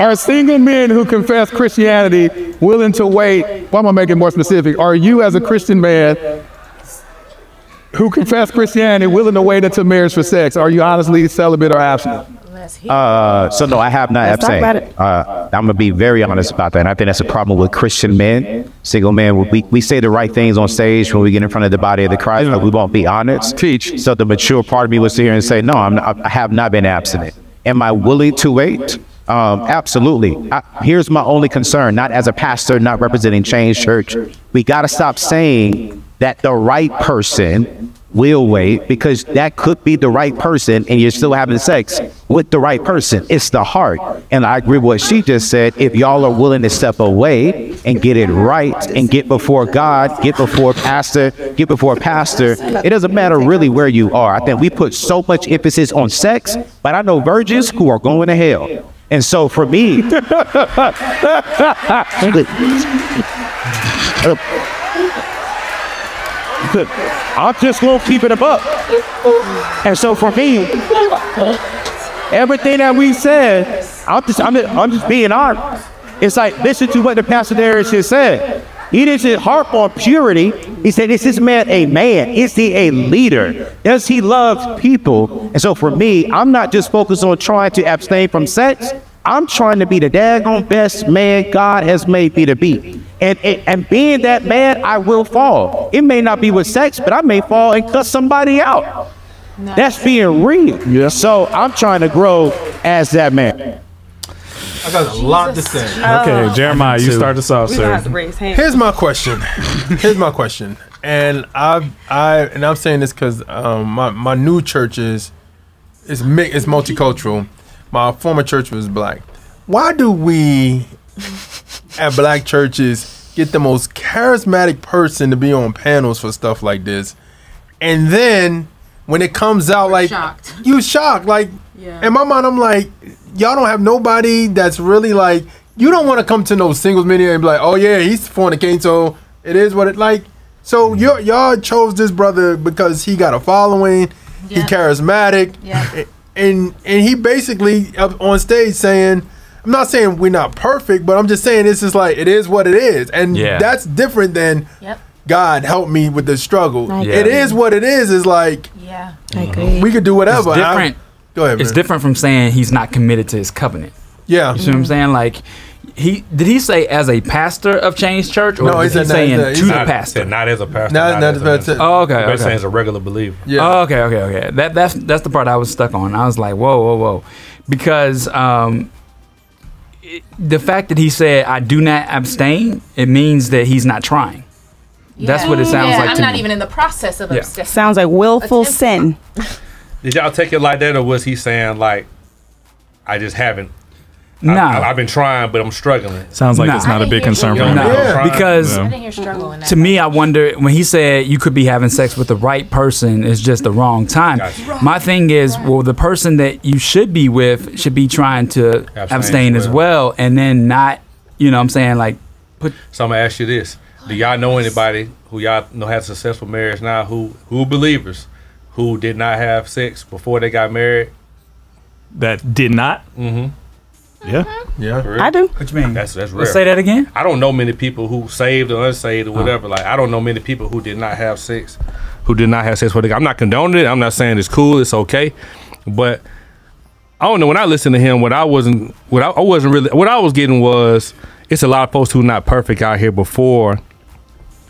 Are single men who confess Christianity willing to wait? Why am I making it more specific? Are you, as a Christian man who confess Christianity, willing to wait until marriage for sex? Are you honestly celibate or abstinent? Uh, so no, I have not Let's talk about abstained. Uh, I'm gonna be very honest about that. And I think that's a problem with Christian men, single men. We, we say the right things on stage when we get in front of the body of the Christ, but we won't be honest. Teach. So the mature part of me was here and say, no, I'm not, I have not been abstinent. Am I willing to wait? Um, absolutely. I, here's my only concern, not as a pastor, not representing Change Church. We got to stop saying that the right person will wait because that could be the right person and you're still having sex with the right person. It's the heart. And I agree with what she just said. If y'all are willing to step away and get it right and get before God, get before pastor, get before pastor, it doesn't matter really where you are. I think we put so much emphasis on sex, but I know virgins who are going to hell. And so for me, I'm just gonna keep it above. And so for me, everything that we said, I'm just, I'm just, I'm just being honest. It's like listen to what the pastor there just said. He didn't harp on purity. He said, "Is this man a man? Is he a leader? Does he love people?" And so for me, I'm not just focused on trying to abstain from sex. I'm trying to be the daggone best man God has made me to be. And, and, and being that man, I will fall. It may not be with sex, but I may fall and cut somebody out. That's being real. Yeah. So I'm trying to grow as that man. I got a lot to say. Okay, Jeremiah, you start us off, We gonna have sir. to raise hands. Here's my question. Here's my question, and I I and I'm saying this because um, my my new church is is mi- is multicultural. My former church was black. Why do we at black churches get the most charismatic person to be on panels for stuff like this, and then when it comes out like shocked. you shocked like Yeah. in my mind I'm like y'all don't have nobody that's really like you don't want to come to no singles meeting and be like oh yeah he's fornicating so it is what it like so mm-hmm. you y'all chose this brother because he got a following he Yeah. charismatic Yeah. and and he basically up on stage saying I'm not saying we're not perfect but I'm just saying this is like it is what it is and Yeah. that's different than Yep. God help me with the struggle I it agree. is what it is is like Yeah. I agree. we could do whatever It's different. I- go ahead It's man. different from saying he's not committed to his covenant. yeah You see what I'm saying? Like, he did he say as a pastor of Change Church, or No, he was he said not- saying he to the pastor? Not as a pastor. Not- not as as a pastor. Oh, okay, But saying okay. as a regular believer. yeah Oh, okay, okay, okay. That that's that's the part I was stuck on. I was like, whoa, whoa, whoa, because um, it, the fact that he said I do not abstain, it means that he's not trying. That's what it sounds yeah, like I'm to not me. even in the process of Yeah. abstaining. Sounds like willful sin. Did y'all take it like that, or was he saying like, I just haven't? Nah. I, have been trying, but I'm struggling. Sounds like Nah. it's not a big concern for him. No, Yeah. because I didn't hear struggle in that. to me, I wonder when he said you could be having sex with the right person is just the wrong time. Gotcha. My thing is, well, the person that you should be with should be trying to abstain, Abstain as as well, and then not, you know, what I'm saying like put. So I'm gonna ask you this: Do y'all know anybody who y'all know has successful marriage now? Who who believers who did not have sex before they got married? that did not. Mm-hmm. Yeah. yeah For? I do. What you mean? That's that's rare. Let's say that again. I don't know many people who saved or unsaved or whatever. Like I don't know many people who did not have sex, who did not have sex with. I'm not condoning it. I'm not saying it's cool. It's okay, but I don't know. When I listened to him, what I wasn't, what I, I wasn't really, what I was getting was, it's a lot of folks who are not perfect out here before.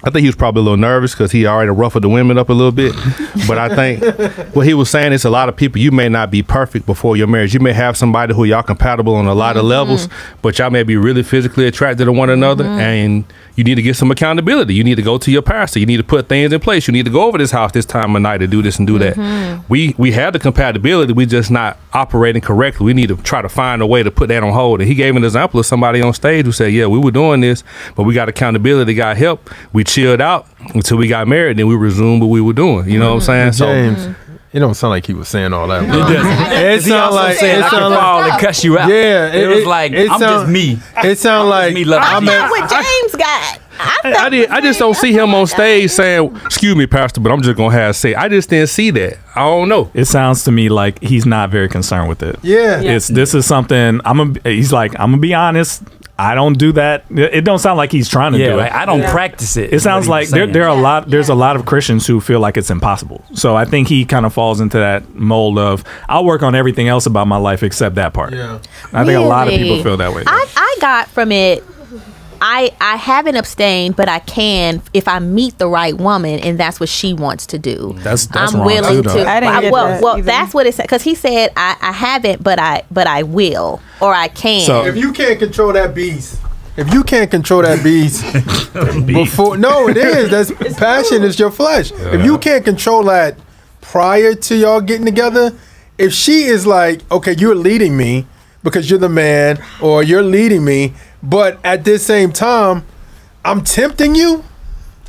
I think he was probably a little nervous because he already ruffled the women up a little bit. but I think what he was saying is a lot of people, you may not be perfect before your marriage. You may have somebody who y'all compatible on a lot of mm-hmm. levels, but y'all may be really physically attracted to one another mm-hmm. and you need to get some accountability. You need to go to your pastor. You need to put things in place. You need to go over this house this time of night to do this and do that. Mm-hmm. We we have the compatibility. We just not operating correctly. We need to try to find a way to put that on hold. And he gave an example of somebody on stage who said, "Yeah, we were doing this, but we got accountability, got help. We chilled out until we got married, then we resumed what we were doing." You know what I'm mm-hmm. saying? So James mm-hmm. It don't sound like he was saying all that It doesn't. it sounds like said it I sound can like and cuss you out. yeah it, was like I'm sound- just me. it sound like me loving I'm you. at- what James got. I, I did. I just don't see him on stage saying, "Excuse me, Pastor, but I'm just gonna have to say, I just didn't see that. I don't know. It sounds to me like he's not very concerned with it. Yeah. It's this is something I'm gonna. He's like I'm gonna be honest. I don't do that. It it don't sound like he's trying to Yeah, do like, it. I don't practice it. It sounds like was there, there are a lot. There's a lot of Christians who feel like it's impossible. So I think he kind of falls into that mold of I'll work on everything else about my life except that part. Yeah. I think a lot of people feel that way. I, I got from it. I I haven't abstained, but I can if I meet the right woman, and that's what she wants to do. That's- that's I'm wrong willing too, though. to. I didn't get well, that well, either. that's what it said because he said I, I haven't, but I but I will or I can. So- If you can't control that beast, if you can't control that beast before, no, it is. That's passion. Is your flesh. If you can't control that prior to y'all getting together, if she is like, okay, you're leading me because you're the man, or you're leading me, but at this same time, I'm tempting you.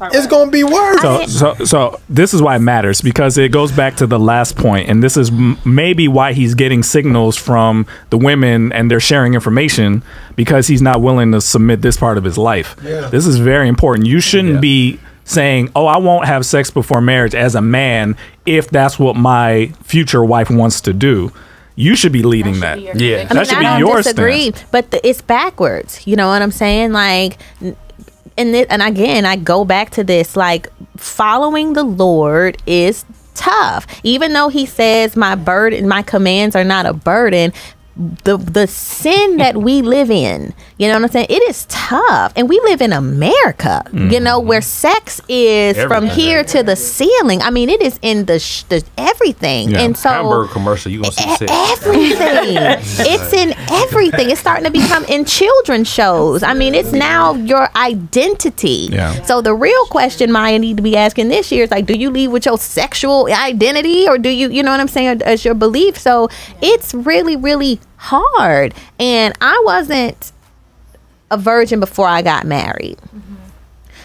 It's gonna be worse. So, so, so this is why it matters because it goes back to the last point, and this is m- maybe why he's getting signals from the women and they're sharing information because he's not willing to submit this part of his life. Yeah. This is very important. You shouldn't be saying, "Oh, I won't have sex before marriage" as a man if that's what my future wife wants to do. You should be leading that. Yeah. I mean, that should I be don't your disagree, stance. but the, it's backwards. You know what I'm saying? Like, and it, and again, I go back to this. Like, following the Lord is tough. Even though He says my burden, my commands are not a burden. The the sin that we live in, you know what I'm saying? It is tough, and we live in America, you know, mm-hmm. where sex is from here to the ceiling. I mean, it is in the, sh- the everything, Yeah. and so Hamburger commercial. You gonna see sex? everything. it's in everything. It's starting to become in children's shows. I mean, it's now your identity. Yeah. So the real question Maya need to be asking this year is like, do you leave with your sexual identity or do you, you know what I'm saying, as your belief? So it's really, really hard. And I wasn't a virgin before I got married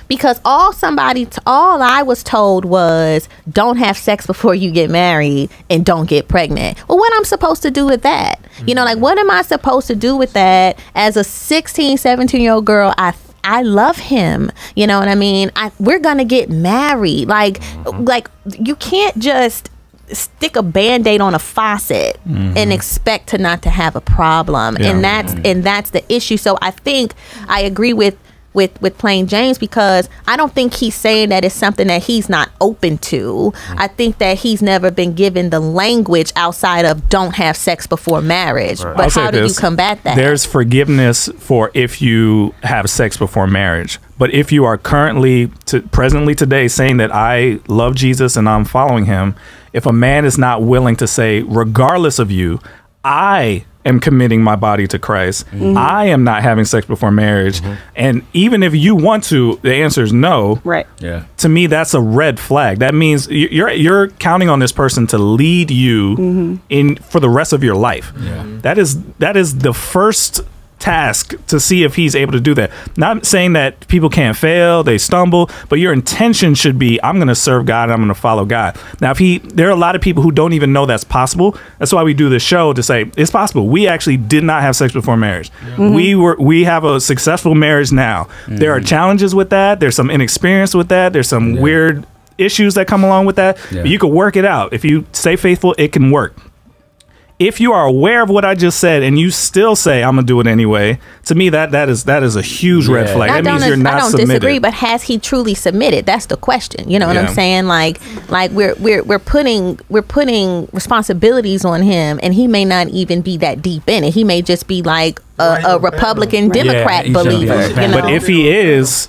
because all somebody t- all i was told was don't have sex before you get married and don't get pregnant well what i'm supposed to do with that you know like what am i supposed to do with that as a 16 17 year old girl i I love him. You know what I mean? I we're going to get married. Like like you can't just stick a band-aid on a faucet mm-hmm. and expect to not to have a problem. Yeah. And that's and that's the issue. So I think I agree with with with plain James because I don't think he's saying that it's something that he's not open to. Mm-hmm. I think that he's never been given the language outside of don't have sex before marriage. But I'll how do you this. combat that? There's forgiveness for if you have sex before marriage. But if you are currently, to, presently today, saying that I love Jesus and I'm following him, if a man is not willing to say, regardless of you, I am committing my body to Christ, mm-hmm. I am not having sex before marriage, mm-hmm. and even if you want to, the answer is no. Right. Yeah. to me that's a red flag. That means you're you're counting on this person to lead you mm-hmm. in for the rest of your life. Yeah. that is that is the first task to see if he's able to do that. Not saying that people can't fail they stumble but your intention should be i'm going to serve god and i'm going to follow god. Now if he there are a lot of people who don't even know that's possible. That's why we do this show to say it's possible. We actually did not have sex before marriage. We mm-hmm. were we have a successful marriage now. There are mm. challenges with that. There's some inexperience with that. There's some weird issues that come along with that. Yeah. but you can work it out. If you stay faithful it can work if you are aware of what I just said and you still say I'm gonna do it anyway, to me that that is that is a huge red flag. I That don't, means you're dis- not I don't submitted. disagree, but has he truly submitted? That's the question. You know what Yeah. I'm saying? Like, like we're we're we're putting we're putting responsibilities on him, and he may not even be that deep in it. He may just be like a, a Republican Democrat he should be believer. you know, but if he is,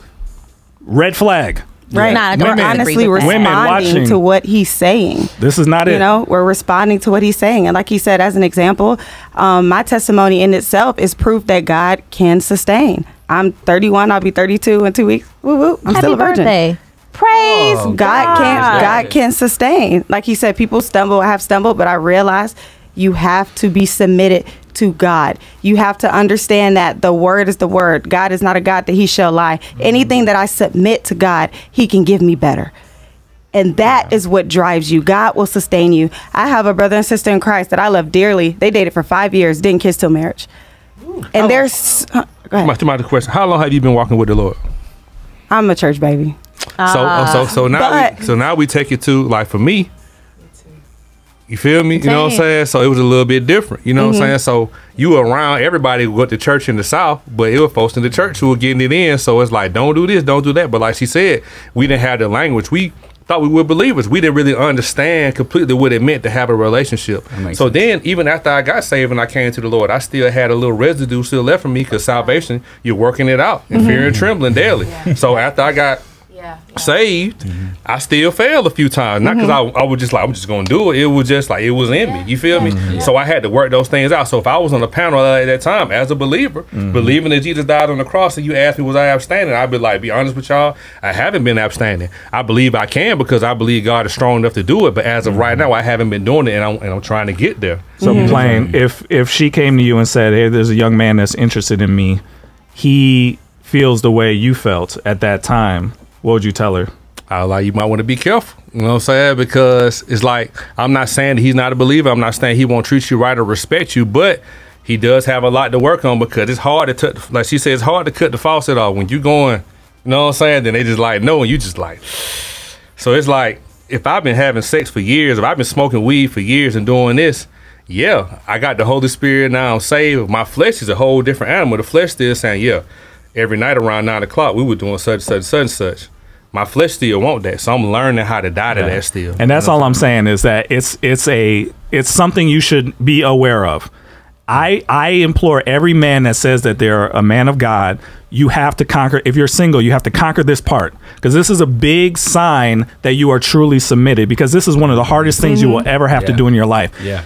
red flag. Right. Nah, I don't we're honestly with that. Women responding watching. to what he's saying. This is not You it. know, we're responding to what he's saying. And like he said, as an example, um, my testimony in itself is proof that God can sustain. I'm 31, I'll be 32 in two weeks. Woo woo. I'm happy still a virgin. birthday. Praise God, God. can God can sustain. Like he said, people stumble, I have stumbled, but I realize you have to be submitted to God. You have to understand that the word is the word. God is not a God that he shall lie. Anything that I submit to God, he can give me better. And that is what drives you. God will sustain you. I have a brother and sister in Christ that I love dearly. They dated for five years, didn't kiss till marriage. And there's uh, go ahead. My, my question: How long have you been walking with the Lord? I'm a church baby. So uh, so so now But- we, so now we take it to like for me. You feel me? You know what I'm saying? So it was a little bit different. You know Mm-hmm. what I'm saying? So you were around everybody who went to church in the South, but it was folks in the church who were getting it in. So it's like, don't do this, don't do that. But like she said, we didn't have the language. We thought we were believers. We didn't really understand completely what it meant to have a relationship. So sense. then, even after I got saved and I came to the Lord, I still had a little residue still left for me because salvation, you're working it out in fear and trembling daily. So after I got Yeah. saved, I still failed a few times. Not because mm-hmm. I, I was just like, I'm just gonna do it. It was just like it was in me. You feel me? So I had to work those things out. So if I was on the panel at that time as a believer, mm-hmm. believing that Jesus died on the cross, and you asked me was I abstaining, I'd be like, be honest with y'all, I haven't been abstaining. I believe I can because I believe God is strong enough to do it. But as of right mm-hmm. now, I haven't been doing it, and I'm, and I'm trying to get there. So plain, if if she came to you and said, "Hey, there's a young man that's interested in me," he feels the way you felt at that time. What would you tell her? I like you might want to be careful. You know what I'm saying? Because it's like I'm not saying that he's not a believer. I'm not saying he won't treat you right or respect you, but he does have a lot to work on because it's hard to cut. Like she said, it's hard to cut the faucet off when you're going. You know what I'm saying? Then they just like no, and you just like. So it's like if I've been having sex for years, if I've been smoking weed for years and doing this, yeah, I got the Holy Spirit now. I'm saved. My flesh is a whole different animal. The flesh still saying, yeah, every night around nine o'clock we were doing such, such, such, such. My flesh still want that, so I'm learning how to die to that still. And that's all I'm saying is that it's it's a it's something you should be aware of. I I implore every man that says that they're a man of God, you have to conquer if you're single, you have to conquer this part because this is a big sign that you are truly submitted because this is one of the hardest things you will mm-hmm. ever have to do in your life. Yeah.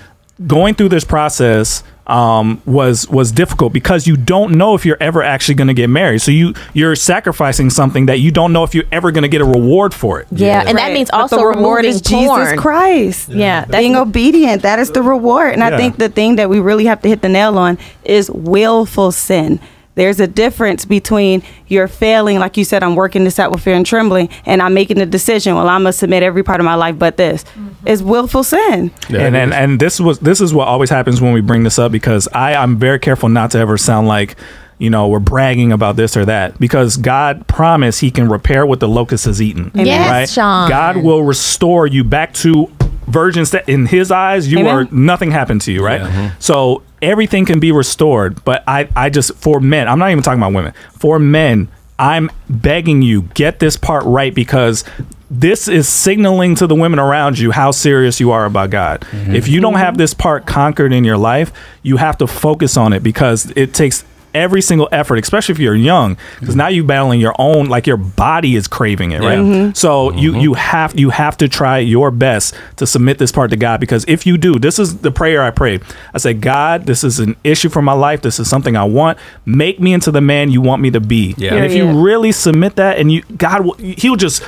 Going through this process um, was was difficult because you don't know if you're ever actually going to get married. So you you're sacrificing something that you don't know if you're ever going to get a reward for it. Yeah, and that Right. means But also the reward removing is Jesus. Christ. Yeah, that's being obedient. That is the reward. And Yeah. I think the thing that we really have to hit the nail on is willful sin. There's a difference between you're failing, like you said, I'm working this out with fear and trembling, and I'm making a decision. Well, I'm gonna submit every part of my life, but this is willful sin. and and, and this was this is what always happens when we bring this up because I I'm very careful not to ever sound like you know we're bragging about this or that because God promised He can repair what the locust has eaten. Yes, right? Sean. God will restore you back to virgins that in His eyes you Amen. are nothing happened to you, right? Mm-hmm. So everything can be restored, but I I just for men I'm not even talking about women for men. I'm begging you, get this part right because this is signaling to the women around you how serious you are about God. Mm-hmm. If you don't have mm-hmm. this part conquered in your life, you have to focus on it because it takes every single effort, especially if you're young, because now you're battling your own, like your body is craving it, right? Mm-hmm. So you mm-hmm. you have you have to try your best to submit this part to God because if you do, this is the prayer I pray. I say, God, this is an issue for my life. This is something I want. Make me into the man you want me to be. Yeah. And if you really submit that, and you God, will, He'll just.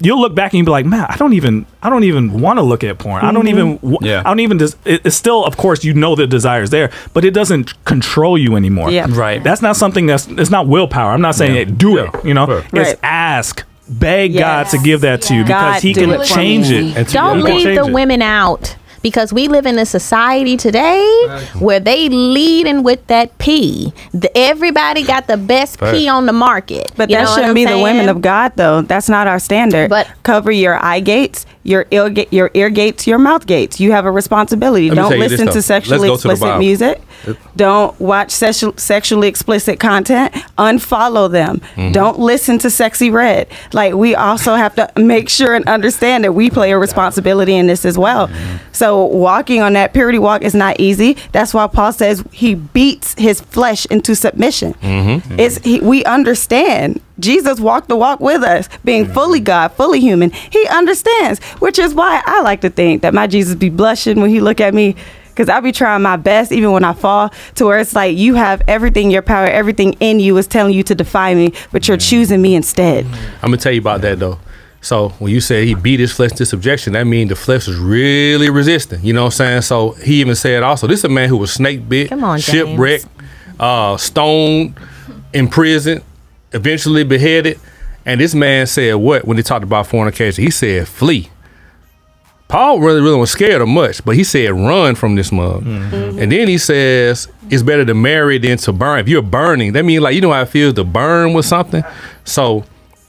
You'll look back and you'll be like, man, I don't even, I don't even want to look at porn. I don't mm-hmm. even, wa- Yeah. I don't even. Des- it, it's still, of course, you know the desire is there, but it doesn't control you anymore. Yeah. Right. That's not something that's. It's not willpower. I'm not saying Yeah. hey, do it. You know, Right. it's ask, beg God to give that to you because He can it change me. it. Don't He leave the it. women out because we live in a society today where they leading with that P. The, everybody got the best P Fact. on the market. But You that shouldn't I'm be the women of God, though. That's not our standard. But- cover your eye gates, your ear, ga- your ear gates, your mouth gates. You have a responsibility. Let Don't tell this, listen to sexually to explicit music. Don't watch sexu- sexually explicit content. Unfollow them. Mm-hmm. Don't listen to Sexyy Red. Like we also have to make sure and understand that we play a responsibility in this as well. Mm-hmm. So walking on that purity walk is not easy. That's why Paul says he beats his flesh into submission. Mm-hmm. It's he, we understand. Jesus walked the walk with us, being fully God, fully human. He understands, which is why I like to think that my Jesus be blushing when he look at me. Cause I be trying my best, even when I fall, to where it's like you have everything, your power, everything in you is telling you to defy me, but you're choosing me instead. I'm gonna tell you about that though. So when you say he beat his flesh to subjection, that means the flesh was really resistant. You know what I'm saying? So he even said also, this is a man who was snake bit, on, shipwrecked, uh, stoned, imprisoned, eventually beheaded. And this man said what when he talked about fornication? He said flee. Paul really, really was scared of much, but he said run from this mug. And then he says it's better to marry than to burn. If you're burning, that means like you know how it feels to burn with something. So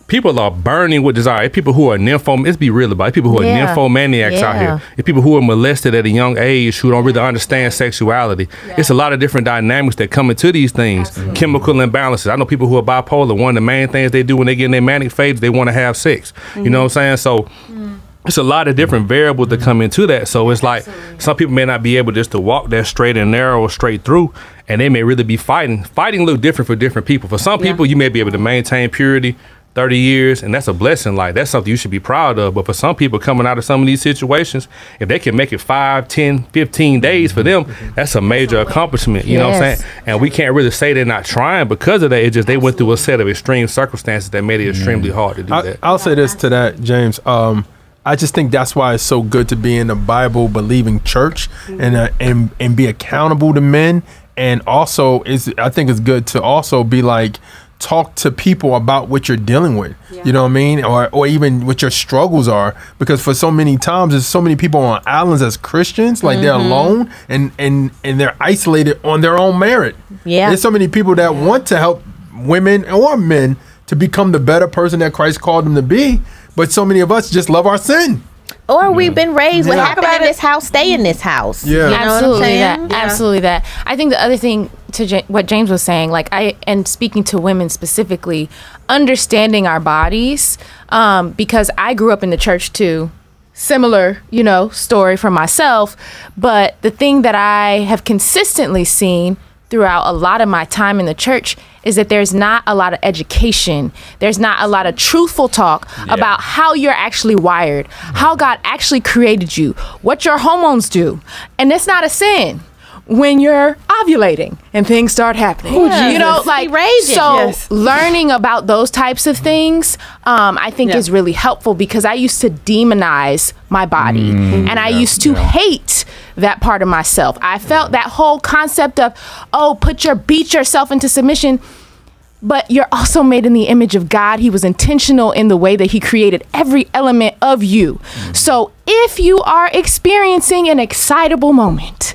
people are burning with desire. People who are nympho. Let's be real about it. People who are Yeah. nymphomaniacs out here. It's people who are molested at a young age who don't really understand sexuality. It's a lot of different dynamics that come into these things. Chemical imbalances. I know people who are bipolar. One of the main things they do when they get in their manic phase, they want to have sex. You mm-hmm. know what I'm saying? So mm. it's a lot of different variables that come into that. So it's like some people may not be able just to walk that straight and narrow straight through, and they may really be fighting. Fighting look different for different people. For some people, you may be able to maintain purity. 30 years and that's a blessing. Like that's something you should be proud of. But for some people coming out of some of these situations if they can make it 5 10 15 days for them that's a major accomplishment you know what i'm saying? And we can't really say they're not trying because of that. It's just they went through a set of extreme circumstances that made it extremely hard to do I, that. I'll say this to that, James. Um, I just think that's why it's so good to be in a Bible believing church and uh, and and be accountable to men. And also, is I think it's good to also be like talk to people about what you're dealing with. You know what I mean, or or even what your struggles are. Because for so many times, there's so many people on islands as Christians, like they're mm-hmm. alone and and and they're isolated on their own merit. Yeah. there's so many people that want to help women or men to become the better person that Christ called them to be. But so many of us just love our sin. Or we've been raised. What happened in this house, stay in this house. Yeah. You know what I'm absolutely saying? that absolutely that i think the other thing to Ja- what james was saying like i and speaking to women specifically understanding our bodies um, because i grew up in the church too similar you know story for myself but the thing that i have consistently seen throughout a lot of my time in the church is that there's not a lot of education. There's not a lot of truthful talk about how you're actually wired, how God actually created you, what your hormones do. And it's not a sin when you're ovulating and things start happening. You know, like Be raging. so Yes. learning about those types of things um, I think Yeah. is really helpful because I used to demonize my body Mm, and I used to hate that part of myself. I felt that whole concept of oh put your beat yourself into submission but you're also made in the image of God. He was intentional in the way that He created every element of you. So if you are experiencing an excitable moment,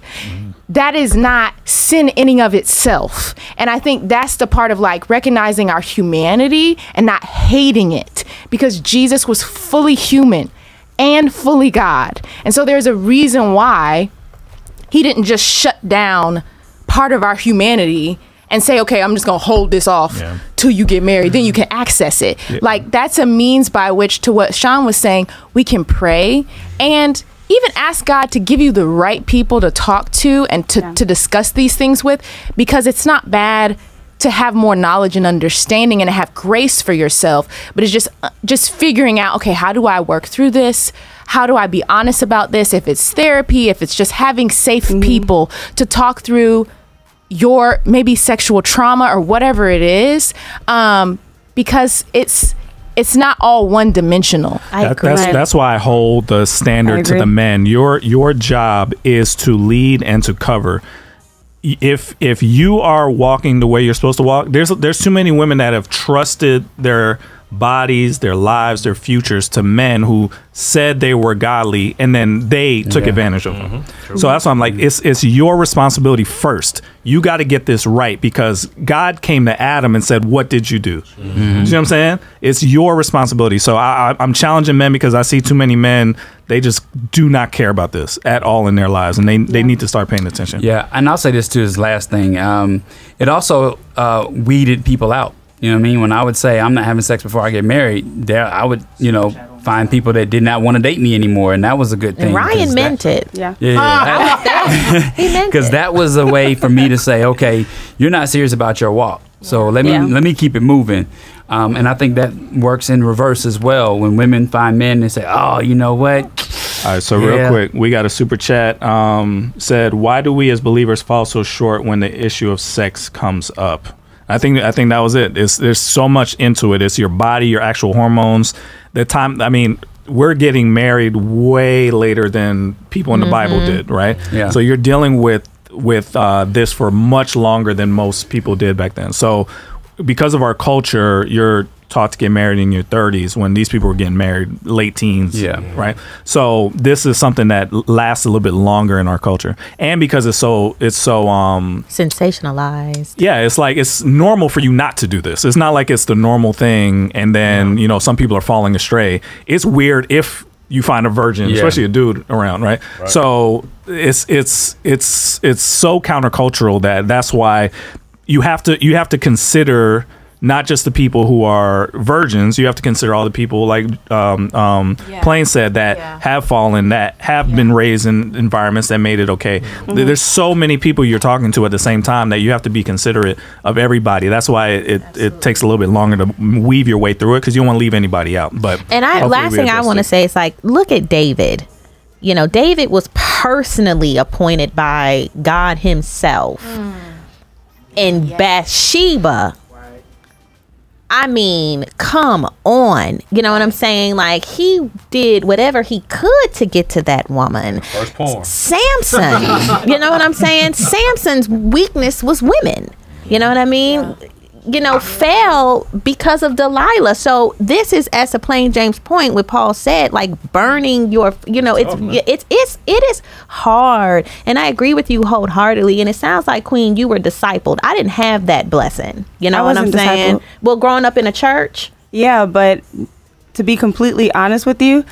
that is not sin in and of itself. And I think that's the part of like recognizing our humanity and not hating it because Jesus was fully human and fully God. And so there's a reason why he didn't just shut down part of our humanity and say, okay, I'm just gonna hold this off till you get married, then you can access it. Like that's a means by which, to what Sean was saying, we can pray and even ask God to give you the right people to talk to and to, to discuss these things with, because it's not bad to have more knowledge and understanding and to have grace for yourself but it's just uh, just figuring out okay how do i work through this? How do i be honest about this? If it's therapy if it's just having safe people to talk through your maybe sexual trauma or whatever it is um, because it's it's not all one dimensional I That- that's that's why I hold the standard to the men. Your your job is to lead and to cover. If if you are walking the way you're supposed to walk, there's there's too many women that have trusted their bodies, their lives, their futures to men who said they were godly and then they took advantage of them. So that's why I'm like, it's it's your responsibility first. You got to get this right because God came to Adam and said, "What did you do?" You know what I'm saying? It's your responsibility. So I, I, I'm challenging men because I see too many men. They just do not care about this at all in their lives, and they they need to start paying attention. Yeah, and I'll say this too. This last thing, um, it also uh, weeded people out. You know what I mean? When I would say I'm not having sex before I get married, there I would, you know, find people that did not want to date me anymore, and that was a good thing. And Ryan 'cause meant that, it. Yeah. Yeah, yeah. He meant because that was a way for me to say, okay, you're not serious about your walk, so let me Yeah. let me keep it moving. Um, and I think that works in reverse as well. When women find men, and say, oh, you know what? All right, so real Yeah. quick, we got a super chat. Um, said, why do we as believers fall so short when the issue of sex comes up? I think I think that was it. It's, there's so much into it. It's your body, your actual hormones. The time. I mean, we're getting married way later than people in the Bible did, right? Yeah. So you're dealing with with uh, this for much longer than most people did back then. So because of our culture, you're taught to get married in your 30s when these people were getting married late teens. Yeah. Right. So this is something that lasts a little bit longer in our culture, and because it's so it's so um Sensationalized. yeah, it's like it's normal for you not to do this. It's not like it's the normal thing, and then you know some people are falling astray. It's weird if you find a virgin, Yeah. especially a dude around, right? So it's it's it's it's so countercultural that that's why you have to you have to consider not just the people who are virgins. You have to consider all the people like um, um, Yeah. Plain said that Yeah. have fallen, that have been raised in environments that made it okay. Mm-hmm. There's so many people you're talking to at the same time that you have to be considerate of everybody. That's why it, it takes a little bit longer to weave your way through it because you don't want to leave anybody out. But And I hopefully last thing I want to say is like, look at David. You know, David was personally appointed by God Himself. And Bathsheba. I mean, come on. You know what I'm saying? Like he did whatever he could to get to that woman. First porn. Samson. you know what I'm saying? Samson's weakness was women. You know what I mean? You know, fell because of Delilah. So this is as a plain James point what Paul said, like burning your you know, it's oh, it's it's it is hard. And I agree with you wholeheartedly. And it sounds like Queen, you were discipled. I didn't have that blessing. You know what I'm wasn't saying? discipled. Well, growing up in a church, Yeah, but to be completely honest with you,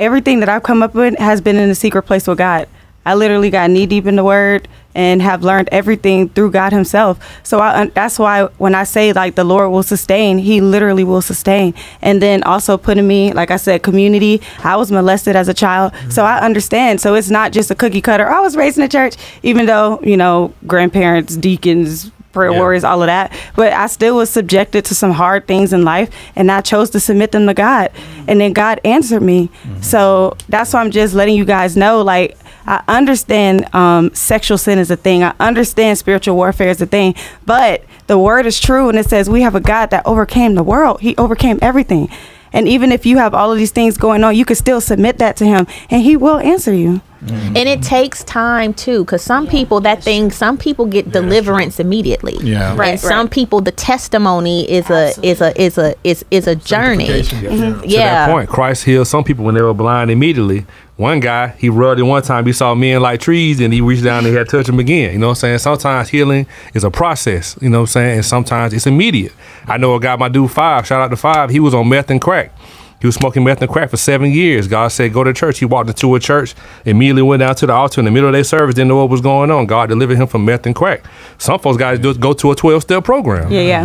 everything that I've come up with has been in a secret place with God. I literally got knee deep in the Word and have learned everything through God Himself. So I, that's why when I say like the Lord will sustain, He literally will sustain. And then also putting me, like I said, community. I was molested as a child, mm-hmm. so I understand. So it's not just a cookie cutter. I was raised in a church, even though you know grandparents, deacons, prayer Yeah. warriors, all of that. But I still was subjected to some hard things in life, and I chose to submit them to God. Mm-hmm. And then God answered me. Mm-hmm. So that's why I'm just letting you guys know like, I understand um, sexual sin is a thing, I understand spiritual warfare is a thing, but the word is true, and it says we have a God that overcame the world, He overcame everything. And even if you have all of these things going on, you can still submit that to Him, and He will answer you. and it takes time too because some people that thing some people get deliverance immediately. Yeah. and Right, some people the testimony is a is a is a is is a journey. Sanctification. To yeah that point, Christ healed some people when they were blind immediately. One guy, he rubbed it one time, he saw men like trees, and he reached down and he had to touch them again. You know what I'm saying? Sometimes healing is a process, you know what I'm saying? And sometimes it's immediate. I know a guy, my dude Five, shout out to Five, he was on meth and crack. He was smoking meth and crack for seven years. God said, go to church. He walked into a church, immediately went down to the altar in the middle of their service, didn't know what was going on. God delivered him from meth and crack. Some folks got to go to a 12 step program. Yeah, yeah.